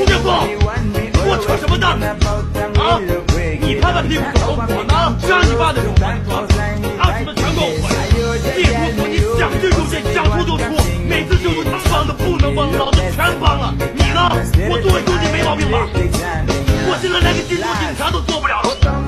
朱建峰，你跟，我扯什么蛋？啊！你拍拍屁股走，我呢？让你爸的肉帮你抓，他什么全给我回来！地图锁你想进就进，想出就出，每次就有他帮的不能帮，老子全帮了。你呢？我作为兄弟没毛病吧？我现在连个缉毒警察都做不了了。